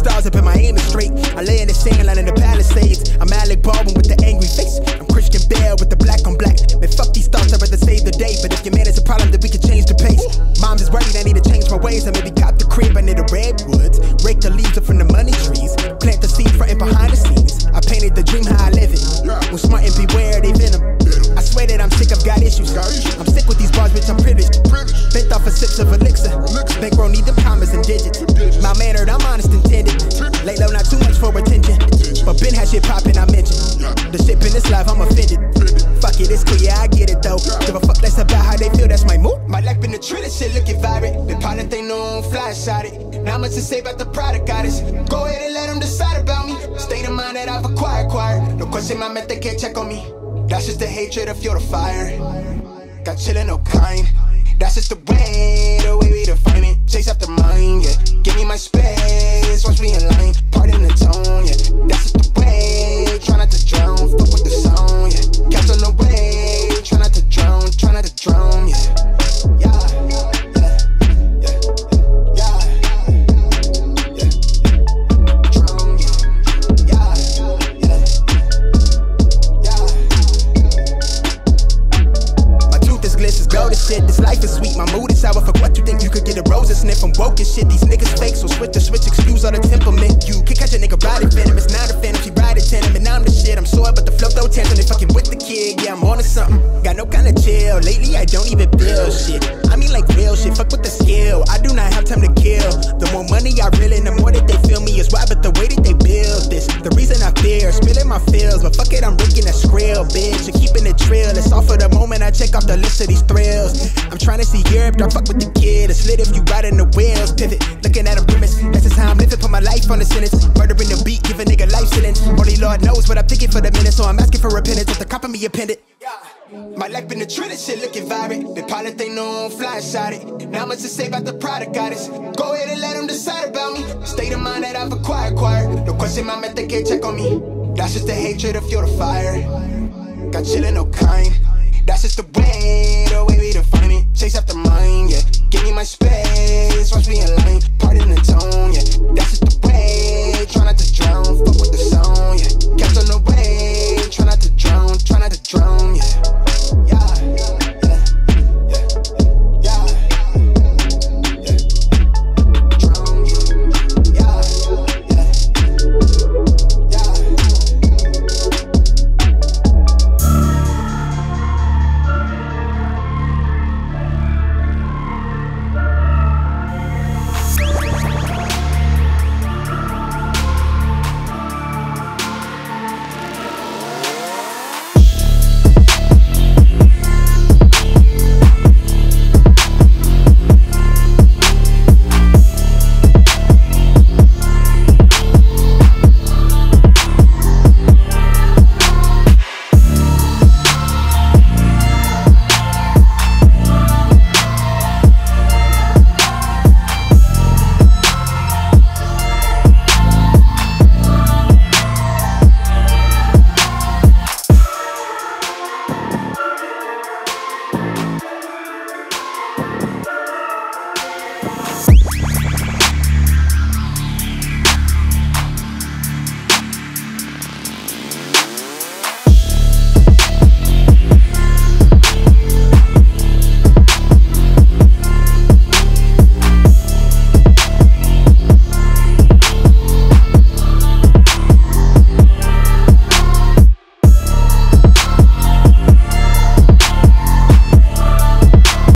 stars up and my aim is straight. I lay in the sand, line in the Palisades. I'm Alec Baldwin with the angry face. I'm Christian Bale with the black on black. Man, fuck these thoughts, I'd rather save the day. But if your man is a problem, then we can change the pace. Mom's is worried, I need to change my ways. I maybe cop the crib, I need the redwoods. Rake the leaves up from the money trees. Plant the seed front and behind the scenes. I painted the dream how I live it. When smart and beware, they venom. I swear that I'm sick, I've got issues. I'm sick with these bars, bitch, I'm privileged. Bent off a sips of elixir. Bankroll need them this life, I'm offended. Fuck it, it's cool, yeah, I get it though. Give a fuck less about how they feel, that's my mood. My life been a trip, shit looking vibrant. The pilot they know, fly shot it. Not much to say about the product, goddess. Go ahead and let them decide about me. State of mind that I've acquired, acquired. No question, my method can't check on me. That's just the hatred of the fire. Got chillin', no kind. That's just the way, the way we define it. Chase after mine, yeah. Give me my space, watch me shit. These niggas fake, so switch the switch, excuse all the temperament. You can catch a nigga riding it's not a phantom. She ride a tandem, and I'm the shit. I'm sore, but the flow though tantrum. They fucking with the kid, yeah, I'm on to something. Got no kind of chill. Lately, I don't even build shit. I mean, like real shit. Fuck with the skill. I do not have time to kill. The more money I reel in, the more that they feel me is why. But the way that they build this, the reason I fear, spilling my feels. But fuck it, I'm breaking a skrill, bitch. Trill. It's all for the moment I check off the list of these thrills. I'm trying to see Europe, don't fuck with the kid. It's lit if you riding the wheels. Pivot, looking at a grimace. That's just how I'm living. Put my life on the sentence. Murdering the beat, give a nigga life sentence. Only Lord knows what I'm thinking for the minute. So I'm asking for repentance. If the cop of me appended. My life been a trend, shit looking vibrant. The pilot they know I'm fly shot it. Not much to say about the product, goddess. Go ahead and let them decide about me. State of mind that I've acquired, acquired. No question, my method can't check on me. That's just the hatred of fuel the fire. Got chillin', no kind. That's just the way, the way we define it. Chase after mine, yeah. Give me my space, watch me in line.